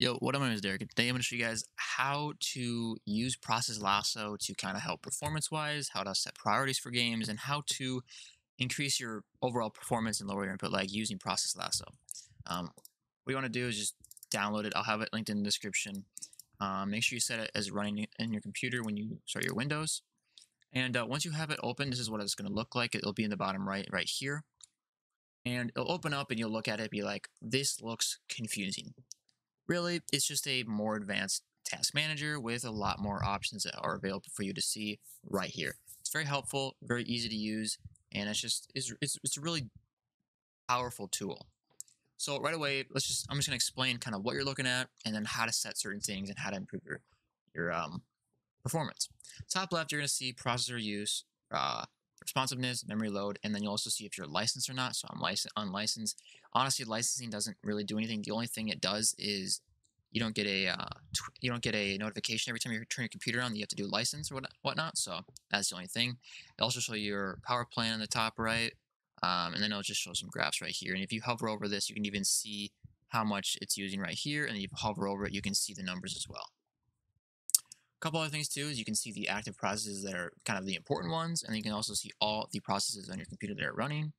Yo, what up, my name is Derek. Today I'm going to show you guys how to use Process Lasso to kind of help performance-wise, how to set priorities for games, and how to increase your overall performance and lower your input lag using Process Lasso. Um, what you want to do is just download it. I'll have it linked in the description. Um, make sure you set it as running in your computer when you start your Windows. And uh, once you have it open, this is what it's going to look like. It'll be in the bottom right, right here. And it'll open up and you'll look at it be like, this looks confusing. Really, it's just a more advanced task manager with a lot more options that are available for you to see right here. It's very helpful, very easy to use, and it's just it's it's, it's a really powerful tool. So right away, let's just I'm just gonna explain kind of what you're looking at and then how to set certain things and how to improve your your um, performance. Top left, you're gonna see processor use, uh, responsiveness, memory load, and then you'll also see if you're licensed or not. So I'm licensed, unlicensed. Honestly, licensing doesn't really do anything. The only thing it does is you don't get a uh, you don't get a notification every time you turn your computer on that you have to do license or what whatnot. So that's the only thing. It'll also show your power plan in the top right, um, and then it'll just show some graphs right here. And if you hover over this, you can even see how much it's using right here. And if you hover over it, you can see the numbers as well. A couple other things too is you can see the active processes that are kind of the important ones, and you can also see all the processes on your computer that are running.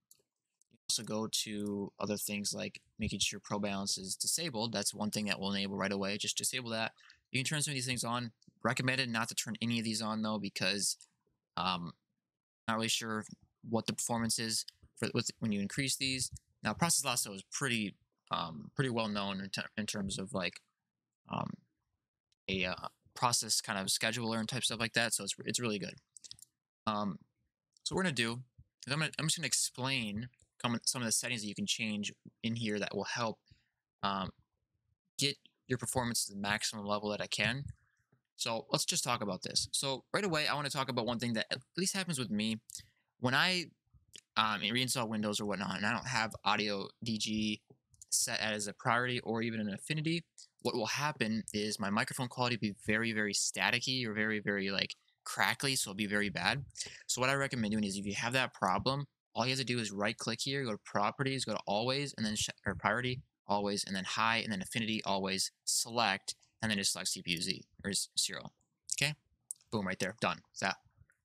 Also go to other things like making sure ProBalance is disabled. That's one thing that will enable right away. Just disable that. You can turn some of these things on. Recommended not to turn any of these on though, because um, not really sure what the performance is for with, when you increase these. Now, process lasso is pretty um, pretty well known in, in terms of like um, a uh, process kind of scheduler and type stuff like that. So it's it's really good. Um, so what we're gonna do is I'm gonna I'm just gonna explain some of the settings that you can change in here that will help um, get your performance to the maximum level that I can. So let's just talk about this. So right away, I want to talk about one thing that at least happens with me when I um, reinstall Windows or whatnot, and I don't have audio DG set as a priority or even an affinity what will happen is my microphone quality will be very, very staticky or very, very like crackly, so it'll be very bad. So what I recommend doing is if you have that problem, all you have to do is right click here, go to properties, go to always, and then or priority, always, and then high, and then affinity, always, select, and then just select CPU Z or zero. Okay, boom, right there, done. That.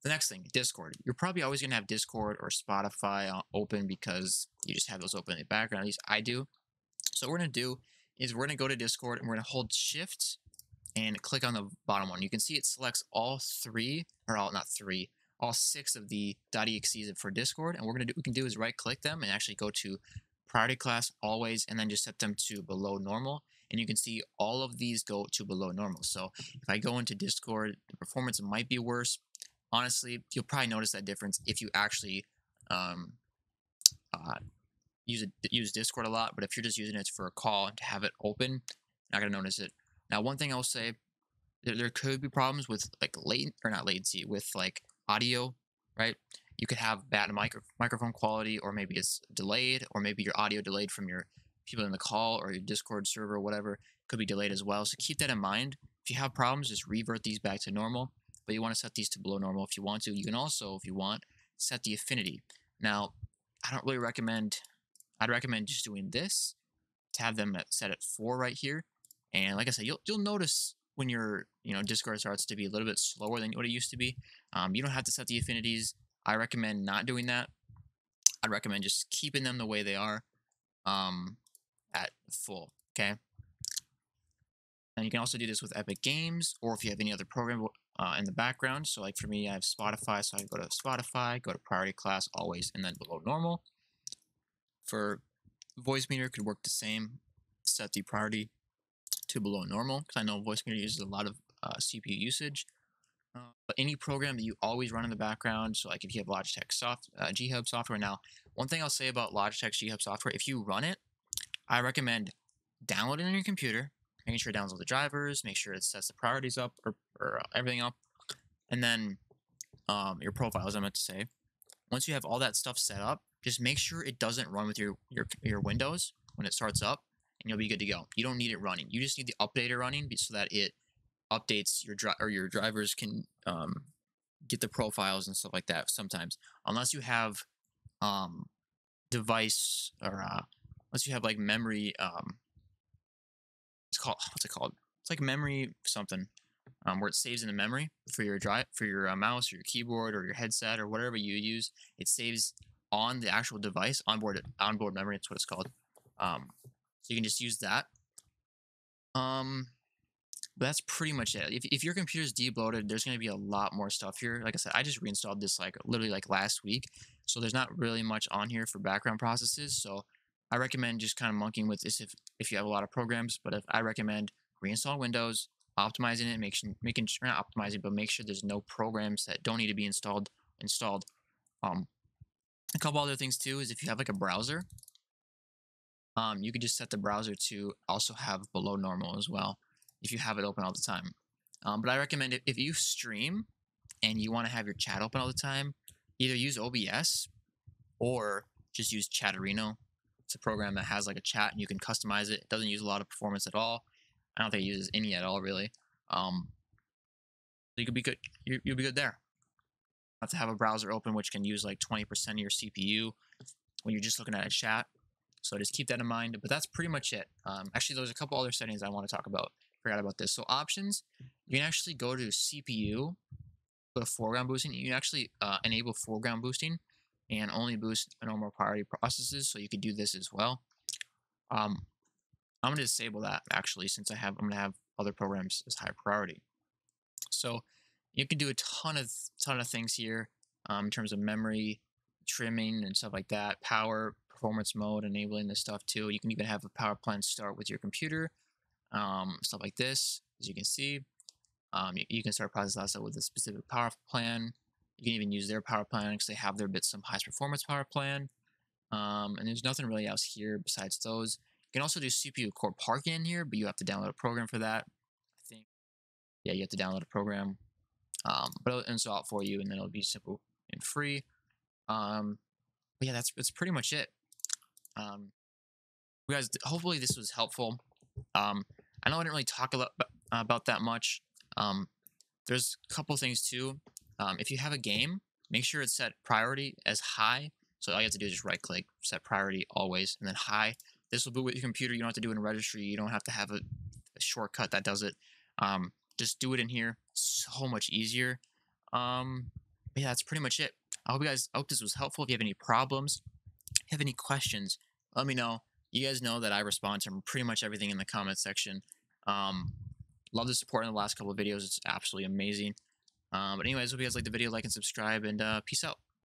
The next thing, Discord. You're probably always gonna have Discord or Spotify uh, open because you just have those open in the background. At least I do. So what we're gonna do is we're going to go to Discord and we're going to hold Shift and click on the bottom one. You can see it selects all three, or all not three, all six of the .exes for Discord. And we're to do, we can do is right click them and actually go to priority class always, and then just set them to below normal. And you can see all of these go to below normal. So if I go into Discord, the performance might be worse. Honestly, you'll probably notice that difference if you actually um, uh, use it, use Discord a lot, but if you're just using it for a call to have it open, not gonna notice it. Now, one thing I'll say, there, there could be problems with like latent or not latency with like audio, right? You could have bad micro, microphone quality, or maybe it's delayed, or maybe your audio delayed from your people in the call or your Discord server, or whatever, could be delayed as well. So keep that in mind. If you have problems, just revert these back to normal. But you want to set these to below normal if you want to. You can also, if you want, set the affinity. Now, I don't really recommend I'd recommend just doing this to have them set at four right here. And like I said, you'll you'll notice when your you know Discord starts to be a little bit slower than what it used to be. Um, you don't have to set the affinities. I recommend not doing that. I'd recommend just keeping them the way they are um, at full. Okay. And you can also do this with Epic Games, or if you have any other program uh, in the background. So, like for me, I have Spotify, so I go to Spotify, go to priority class always, and then below normal. For Voicemeeter could work the same, set the priority to below normal, because I know voice Voicemeeter uses a lot of uh, CPU usage. Uh, but any program that you always run in the background, so like if you have Logitech soft, uh, G-Hub software now, one thing I'll say about Logitech G-Hub software, if you run it, I recommend downloading on your computer, making sure it downloads the drivers, make sure it sets the priorities up or, or uh, everything up, and then um, your profiles, I meant to say. Once you have all that stuff set up, just make sure it doesn't run with your, your, your Windows when it starts up and you'll be good to go. You don't need it running. You just need the updater running so that it updates your dri- or your drivers can um, get the profiles and stuff like that sometimes. Unless you have um, device or uh, unless you have like memory um, called? What's it called? It's like memory something, um, where it saves in the memory for your drive for your uh, mouse or your keyboard or your headset or whatever you use. It saves on the actual device onboard onboard memory. That's what it's called. Um, so you can just use that. Um, but that's pretty much it. If, if your computer's debloated, there's going to be a lot more stuff here. Like I said, I just reinstalled this like literally like last week. So there's not really much on here for background processes. So I recommend just kind of monkeying with this if, if you have a lot of programs. But if I recommend reinstall Windows, optimizing it, making making sure not optimizing, but make sure there's no programs that don't need to be installed installed. Um, a couple other things too is if you have like a browser, um, you could just set the browser to also have below normal as well if you have it open all the time. Um, but I recommend it if you stream and you want to have your chat open all the time, either use OBS or just use Chatterino. It's a program that has like a chat and you can customize it. It doesn't use a lot of performance at all. I don't think it uses any at all really. Um, you could be good. You, you'll be good there. Have to have a browser open which can use like 20% of your CPU when you're just looking at a chat. So just keep that in mind. But that's pretty much it. Um, actually, there's a couple other settings I want to talk about. Forgot about this. So options, you can actually go to CPU, go to foreground boosting. You can actually uh, enable foreground boosting and only boost normal priority processes. So you could do this as well. Um, I'm going to disable that actually since I have I'm going to have other programs as high priority. So you can do a ton of ton of things here um, in terms of memory trimming and stuff like that. Power performance mode enabling this stuff too. You can even have a power plan start with your computer, um, stuff like this. As you can see, um, you, you, can start process lasso with a specific power plan. You can even use their power plan because they have their Bitsum highest performance power plan. Um, and there's nothing really else here besides those. You can also do CPU core parking in here, but you have to download a program for that. I think, yeah, you have to download a program. Um, but it'll install it for you, and then it'll be simple and free. Um, yeah, that's that's pretty much it. Um, you guys, hopefully this was helpful. Um, I know I didn't really talk a lot about that much. Um, there's a couple things too. Um, if you have a game, make sure it's set priority as high. So all you have to do is just right click, set priority always, and then high. This will boot with your computer. You don't have to do it in registry. You don't have to have a, a shortcut that does it. Um, just do it in here. So much easier. Um, yeah, that's pretty much it. I hope you guys, I hope this was helpful. If you have any problems, have any questions, let me know. You guys know that I respond to pretty much everything in the comment section. Um, love the support in the last couple of videos. It's absolutely amazing. Um, but anyways, hope you guys like the video, like and subscribe, and uh, peace out.